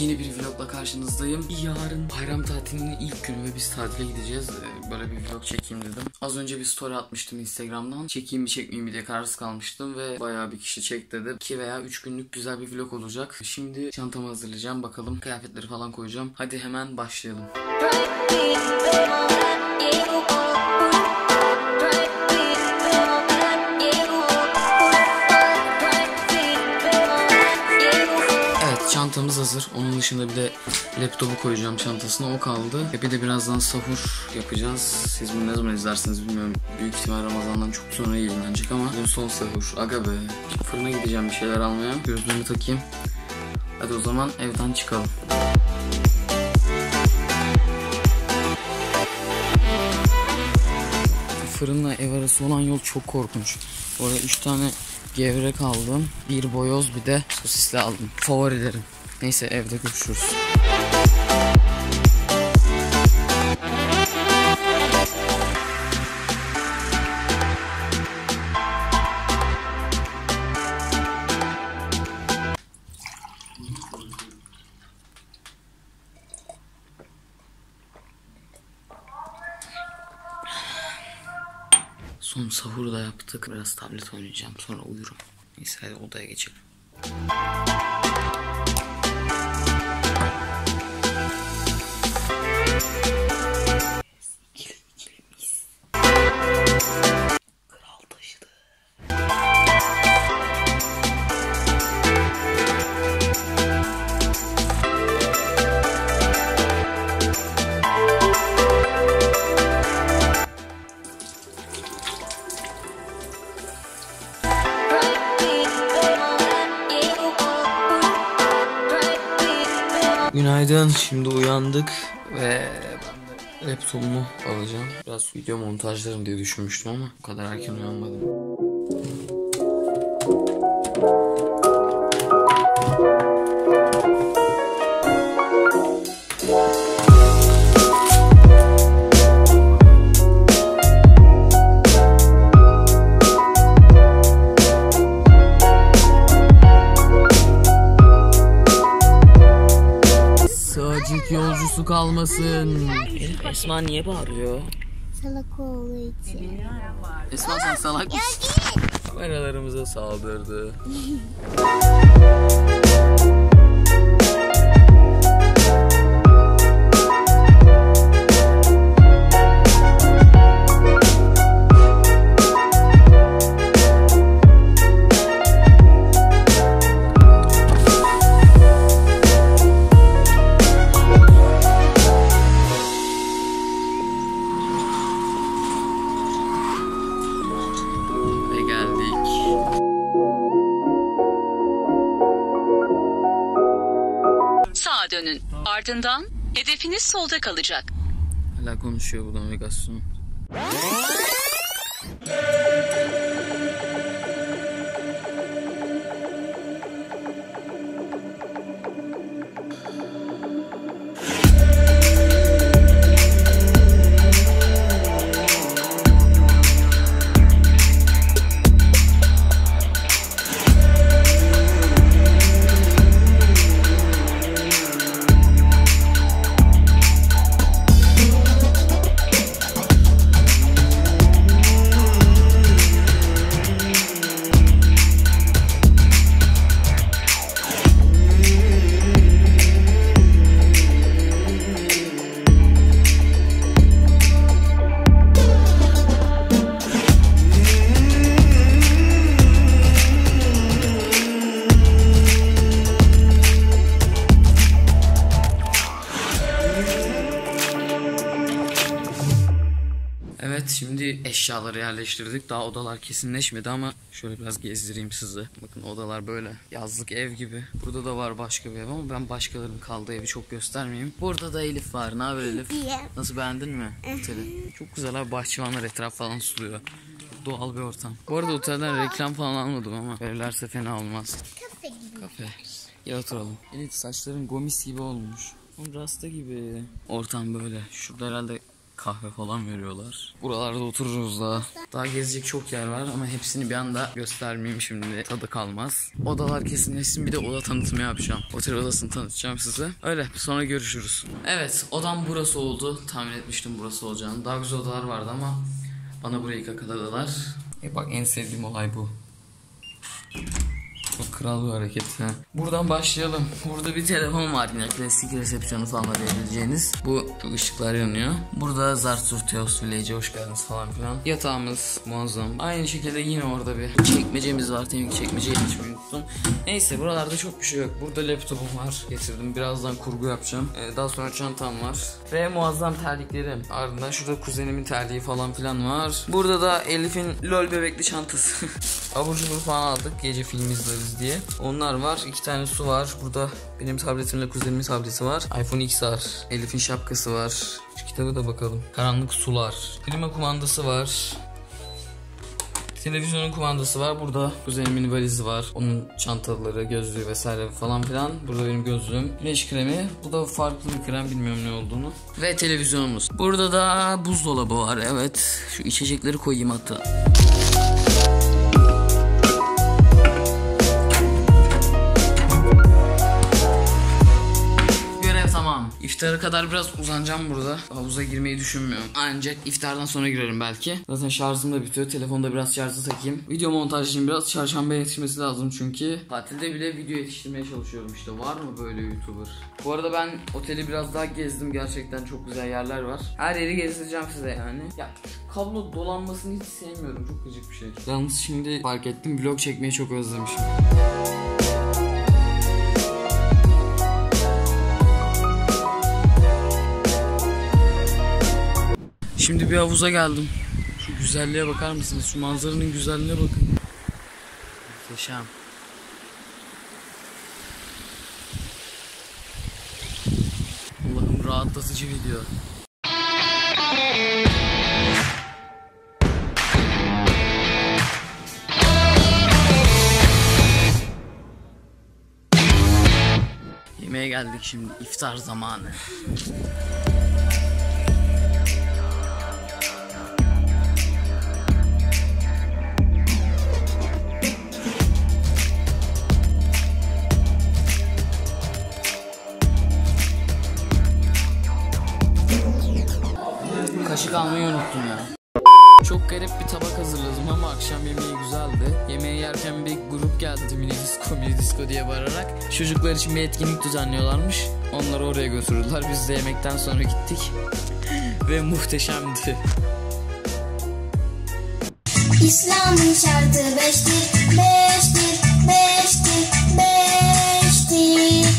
yeni bir vlogla karşınızdayım. Yarın bayram tatilinin ilk günü ve biz tatile gideceğiz. Ee, Böyle bir vlog çekeyim dedim. Az önce bir story atmıştım Instagram'dan. Çekeyim mi çekmeyeyim mi diye kararsız kalmıştım ve bayağı bir kişi çek dedi. 2 veya 3 günlük güzel bir vlog olacak. Şimdi çantamı hazırlayacağım bakalım. Kıyafetleri falan koyacağım. Hadi hemen başlayalım. Hazır. Onun dışında bir de laptopu koyacağım çantasına o kaldı. E bir de birazdan sahur yapacağız. Siz bunu ne zaman izlersiniz bilmiyorum. Büyük ihtimal Ramazan'dan çok sonra yayınlanacak ama bugün son sahur. Aga be. Fırına gideceğim bir şeyler almaya. Gözlüğümü takayım. Hadi o zaman evden çıkalım. Fırınla ev arası olan yol çok korkunç. Oraya 3 tane gevrek aldım. Bir boyoz bir de sosisli aldım. Favorilerim. Neyse evde görüşürüz. Son sahuru da yaptık. Biraz tablet oynayacağım. Sonra uyurum. Neyse hadi odaya geçelim. Günaydın. Şimdi uyandık ve ben de laptopumu alacağım. Biraz video montajlarım diye düşünmüştüm ama bu kadar erken uyanmadım. Elif Esma niye bağırıyor? Salak olduğu için. Esma sen salak mısın? Kameralarımıza saldırdı. kalacak. Hala konuşuyor bu navigasyon. Evet eşyaları yerleştirdik. Daha odalar kesinleşmedi ama şöyle biraz gezdireyim sizi. Bakın odalar böyle yazlık ev gibi. Burada da var başka bir ev ama ben başkalarının kaldığı evi çok göstermeyeyim. Burada da Elif var. Ne haber Elif? Nasıl beğendin mi oteli? Çok güzel abi bahçıvanlar etraf falan suluyor. Doğal bir ortam. Bu arada otelden reklam falan almadım ama verirlerse fena olmaz. Kafe gibi. Kafe. Gel oturalım. Elif saçların gomis gibi olmuş. Rasta gibi. Ortam böyle. Şurada herhalde kahve falan veriyorlar. Buralarda otururuz daha. Daha gezecek çok yer var ama hepsini bir anda göstermeyeyim şimdi tadı kalmaz. Odalar kesinleşsin bir de oda tanıtımı yapacağım. Otel odasını tanıtacağım size. Öyle sonra görüşürüz. Evet odam burası oldu. Tahmin etmiştim burası olacağını. Daha güzel odalar vardı ama bana burayı kakaladılar. E bak en sevdiğim olay bu. Kral bir hareket ha. Buradan başlayalım. Burada bir telefon var yine klasik resepsiyonu falan arayabileceğiniz. Bu ışıklar yanıyor. Burada Zarsur Teos Village'e hoş geldiniz falan filan. Yatağımız muazzam. Aynı şekilde yine orada bir çekmecemiz var. Demin ki çekmeceyi hiç unuttum. Neyse buralarda çok bir şey yok. Burada laptopum var. Getirdim. Birazdan kurgu yapacağım. Ee, daha sonra çantam var. Ve muazzam terliklerim. Ardından şurada kuzenimin terliği falan filan var. Burada da Elif'in lol bebekli çantası. Abur cubur falan aldık gece film izleriz diye. Onlar var. iki tane su var. Burada benim tabletimle kuzenimin tableti var. iPhone XR. Elif'in şapkası var. Şu kitabı da bakalım. Karanlık sular. Klima kumandası var. Televizyonun kumandası var. Burada kuzenimin valizi var. Onun çantaları, gözlüğü vesaire falan filan. Burada benim gözlüğüm. Güneş kremi. Bu da farklı bir krem bilmiyorum ne olduğunu. Ve televizyonumuz. Burada da buzdolabı var. Evet. Şu içecekleri koyayım hatta. İftara kadar biraz uzanacağım burada. Havuza girmeyi düşünmüyorum. Ancak iftardan sonra girerim belki. Zaten şarjım da bitiyor. Telefonda biraz şarjı takayım. Video montajcıyım biraz. Çarşamba yetişmesi lazım çünkü. Tatilde bile video yetiştirmeye çalışıyorum işte. Var mı böyle YouTuber? Bu arada ben oteli biraz daha gezdim. Gerçekten çok güzel yerler var. Her yeri gezdireceğim size yani. Ya kablo dolanmasını hiç sevmiyorum. Çok gıcık bir şey. Yalnız şimdi fark ettim. Vlog çekmeyi çok özlemişim. Şimdi bir havuza geldim. Şu güzelliğe bakar mısınız? Şu manzaranın güzelliğine bakın. Muhteşem. Allah'ım rahatlatıcı video. Yemeğe geldik şimdi iftar zamanı. Kaşık almayı unuttum ya. Çok garip bir tabak hazırladım ama akşam yemeği güzeldi. Yemeği yerken bir grup geldi mini disco mini disco diye bağırarak. Çocuklar için bir etkinlik düzenliyorlarmış. Onları oraya götürdüler. Biz de yemekten sonra gittik. Ve muhteşemdi. İslam'ın şartı beştir, beştir, beştir, beştir.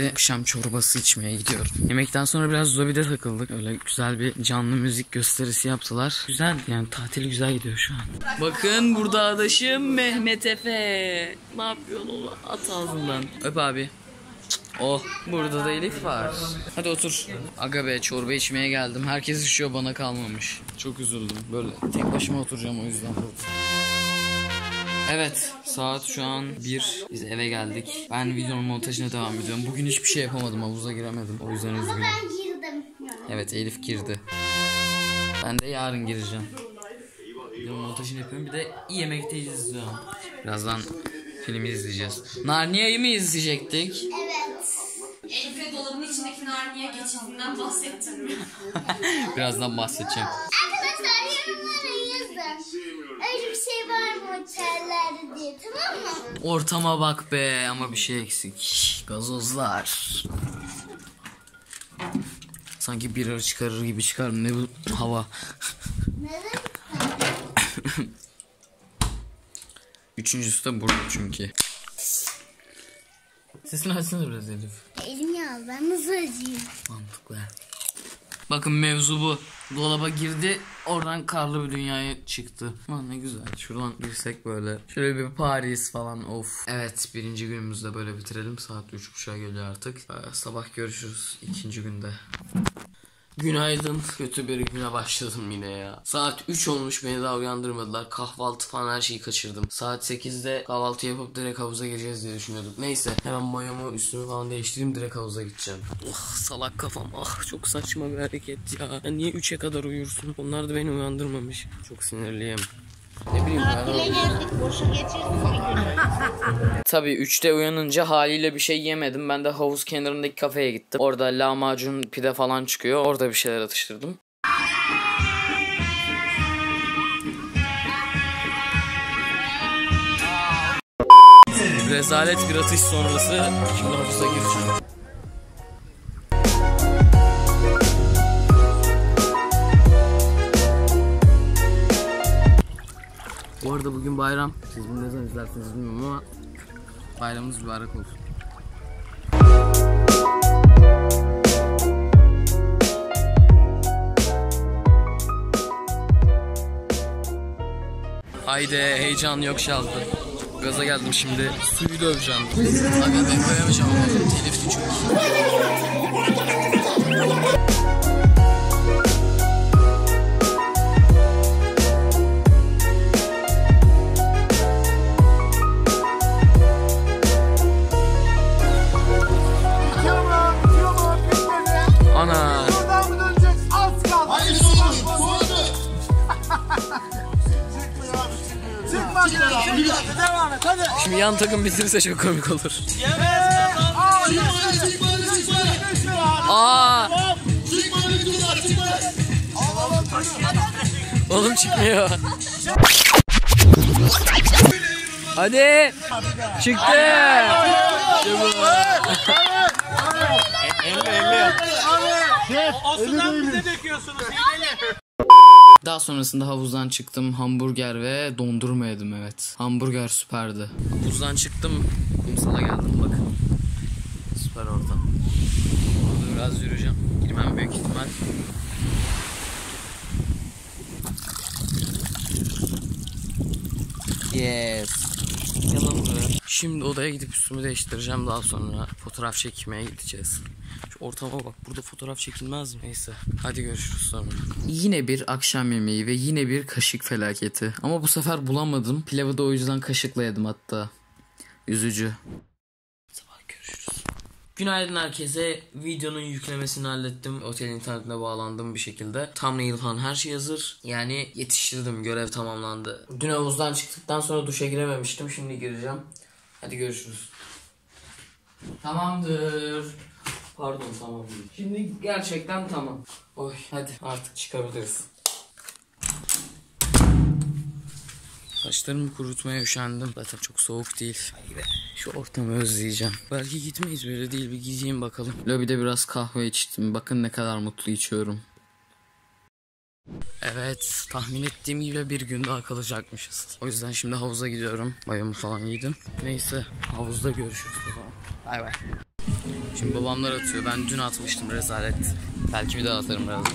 Şimdi akşam çorbası içmeye gidiyorum. Yemekten sonra biraz Zobi'de takıldık. Öyle güzel bir canlı müzik gösterisi yaptılar. Güzel yani tatil güzel gidiyor şu an. Bakın burada adaşım Mehmet Efe. Ne yapıyorsun oğlum? At ağzından. Öp abi. Oh burada da Elif var. Hadi otur. Aga be çorba içmeye geldim. Herkes içiyor bana kalmamış. Çok üzüldüm. Böyle tek başıma oturacağım o yüzden. Evet saat şu an 1 biz eve geldik. Ben videonun montajına devam ediyorum. Bugün hiçbir şey yapamadım havuza giremedim. O yüzden üzgünüm. Ben girdim. Evet Elif girdi. Ben de yarın gireceğim. Videonun montajını yapıyorum. Bir de yemekteyiz izliyorum. Birazdan film izleyeceğiz. Narnia'yı mı izleyecektik? Evet. Elif'e dolabın içindeki narniye geçidinden bahsettin mi? birazdan bahsedeceğim Arkadaşlar yorumlara yazın. Öyle bir şey var mı otellerde diye tamam mı? ortama bak be ama bir şey eksik gazozlar Sanki bir ara çıkarır gibi çıkar ne bu hava? Üçüncüsü de burada çünkü. Sesini açsana biraz Elif. Elimi al ben nasıl acıyım? Mantıklı. Bakın mevzu bu. Dolaba girdi oradan karlı bir dünyaya çıktı. Aman ne güzel. Şuradan girsek böyle. Şöyle bir Paris falan of. Evet birinci günümüzü de böyle bitirelim. Saat üç buçuğa geliyor artık. Ee, sabah görüşürüz ikinci günde. Günaydın. Kötü bir güne başladım yine ya. Saat 3 olmuş beni daha uyandırmadılar. Kahvaltı falan her şeyi kaçırdım. Saat 8'de kahvaltı yapıp direkt havuza gireceğiz diye düşünüyorduk. Neyse hemen mayomu üstümü falan değiştireyim direkt havuza gideceğim. Ah salak kafam. Ah çok saçma bir hareket ya. ya niye 3'e kadar uyursun? Onlar da beni uyandırmamış. Çok sinirliyim. Ne bileyim ya. Tabii 3'te uyanınca haliyle bir şey yemedim. Ben de havuz kenarındaki kafeye gittim. Orada lahmacun pide falan çıkıyor. Orada bir şeyler atıştırdım. Rezalet bir atış sonrası şimdi havuza gireceğim. Arada bugün bayram. Siz bunu ne zaman izlersiniz bilmiyorum ama bayramınız mübarek olsun. Haydi heyecan yok şaldı. Gaza geldim şimdi. Suyu döveceğim. Aga ben koyamayacağım ama telifli çok. Yan takım bitirirse çok komik olur. Aa! Oğlum çıkmıyor. Hadi. Çıktı. İşte bu. Daha sonrasında havuzdan çıktım. Hamburger ve dondurma yedim evet. Hamburger süperdi. Havuzdan çıktım. Kumsala geldim bakın. Süper ortam. Burada biraz yürüyeceğim. Girmem büyük ihtimal. Yes. Yalan. Şimdi odaya gidip üstümü değiştireceğim. Daha sonra fotoğraf çekmeye gideceğiz. Şu ortama bak. Burada fotoğraf çekilmez mi? Neyse. Hadi görüşürüz sonra. Yine bir akşam yemeği ve yine bir kaşık felaketi. Ama bu sefer bulamadım. Pilavı da o yüzden kaşıkla yedim hatta. Üzücü. Sabah görüşürüz. Günaydın herkese. Videonun yüklemesini hallettim. Otel internetine bağlandım bir şekilde. Thumbnail falan her şey hazır. Yani yetiştirdim. Görev tamamlandı. Dün havuzdan çıktıktan sonra duşa girememiştim. Şimdi gireceğim. Hadi görüşürüz. Tamamdır. Pardon tamam. Şimdi gerçekten tamam. Oy hadi artık çıkabiliriz. Saçlarımı kurutmaya üşendim. Zaten çok soğuk değil. Ay be, Şu ortamı özleyeceğim. Belki gitmeyiz böyle değil. Bir gideyim bakalım. Lobide biraz kahve içtim. Bakın ne kadar mutlu içiyorum. Evet tahmin ettiğim gibi bir gün daha kalacakmışız. O yüzden şimdi havuza gidiyorum. Bayamı falan giydim. Neyse havuzda görüşürüz o zaman. Bay bay. Şimdi babamlar atıyor. Ben dün atmıştım rezalet. Belki bir daha atarım birazdan.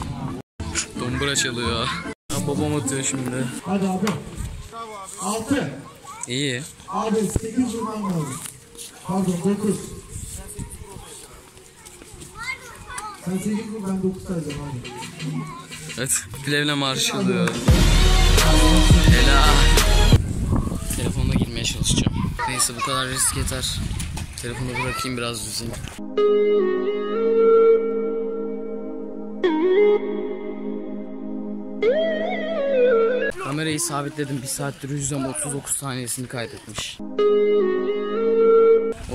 Dombura çalıyor. Ha, babam atıyor şimdi. Hadi abi. Altı. İyi. Abi sekiz vurman lazım. Pardon dokuz. Sen sekiz vur ben dokuz sayacağım hadi. Evet. Plevle marş çalıyor. Helal. Telefonla girmeye çalışacağım. Neyse bu kadar risk yeter. Telefonu bırakayım biraz düzeyim. Kamerayı sabitledim. Bir saattir yüzden 39 saniyesini kaydetmiş.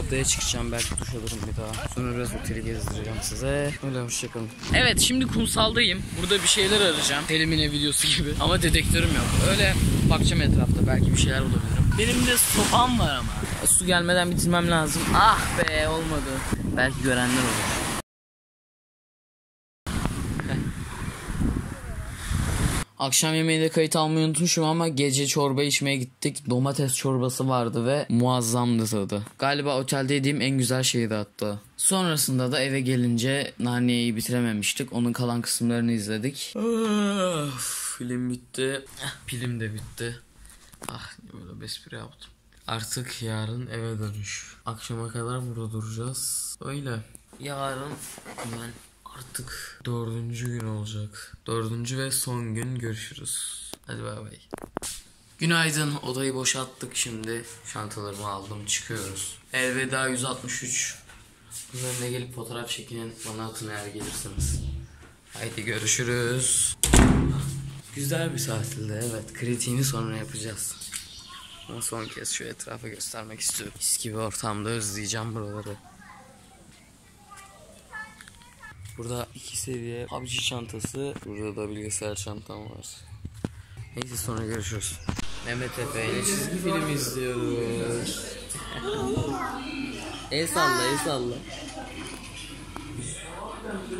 Odaya çıkacağım belki duş alırım bir daha. Sonra biraz oteli gezdireceğim size. Öyle hoşçakalın. Evet şimdi kumsaldayım. Burada bir şeyler arayacağım. Elimine videosu gibi. Ama dedektörüm yok. Öyle bakacağım etrafta belki bir şeyler bulabilirim. Benim de sopam var ama. Su gelmeden bitirmem lazım. Ah be olmadı. Belki görenler olur. Akşam yemeğinde kayıt almayı unutmuşum ama gece çorba içmeye gittik. Domates çorbası vardı ve muazzamdı tadı. Galiba otelde yediğim en güzel şeydi hatta. Sonrasında da eve gelince Narnia'yı bitirememiştik. Onun kalan kısımlarını izledik. Film bitti. Pilim de bitti. Ah böyle bir yaptım. Artık yarın eve dönüş. Akşama kadar burada duracağız. Öyle. Yarın ben Artık dördüncü gün olacak. Dördüncü ve son gün görüşürüz. Hadi bay bay. Günaydın. Odayı boşalttık şimdi. Çantalarımı aldım. Çıkıyoruz. Elveda 163. Bunun önüne gelip fotoğraf çekinin. Bana atın eğer gelirsiniz. Haydi görüşürüz. Güzel bir tatilde evet. Kritiğini sonra yapacağız. Ama son kez şu etrafı göstermek istiyorum. Eski bir ortamda özleyeceğim buraları. Burada iki seviye PUBG çantası. Burada da bilgisayar çantam var. Neyse sonra görüşürüz. Mehmet Efe çizgi film izliyoruz. el salla el salla.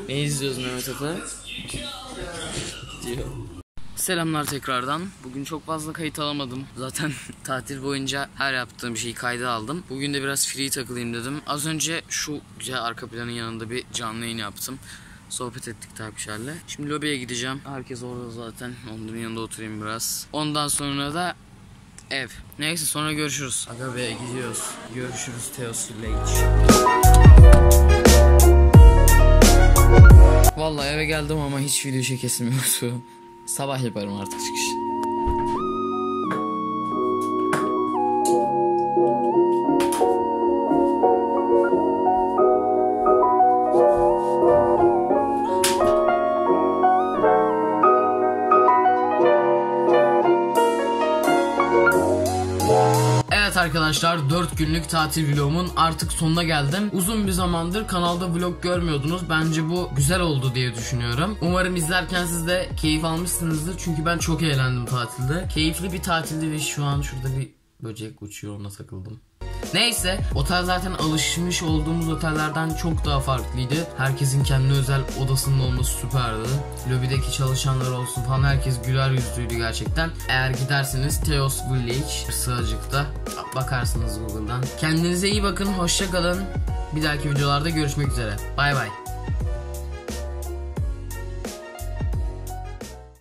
Ne izliyoruz Mehmet Efe? Diyor. Selamlar tekrardan. Bugün çok fazla kayıt alamadım. Zaten tatil boyunca her yaptığım şeyi kayda aldım. Bugün de biraz free takılayım dedim. Az önce şu güzel arka planın yanında bir canlı yayın yaptım. Sohbet ettik takipçilerle. Şimdi lobiye gideceğim. Herkes orada zaten. Onların yanında oturayım biraz. Ondan sonra da ev. Neyse sonra görüşürüz. Aga gidiyoruz. Görüşürüz Teos Village. Vallahi eve geldim ama hiç video çekesim yoktu. Sabah yaparım artık çıkış. Evet arkadaşlar 4 günlük tatil vlogumun artık sonuna geldim. Uzun bir zamandır kanalda vlog görmüyordunuz. Bence bu güzel oldu diye düşünüyorum. Umarım izlerken siz de keyif almışsınızdır. Çünkü ben çok eğlendim tatilde. Keyifli bir tatildi ve şu an şurada bir böcek uçuyor ona takıldım. Neyse otel zaten alışmış olduğumuz otellerden çok daha farklıydı. Herkesin kendine özel odasının olması süperdi. Lobideki çalışanlar olsun falan herkes güler yüzlüydü gerçekten. Eğer giderseniz Teos Village Sığacık'ta bakarsınız Google'dan. Kendinize iyi bakın hoşça kalın. Bir dahaki videolarda görüşmek üzere. Bay bay.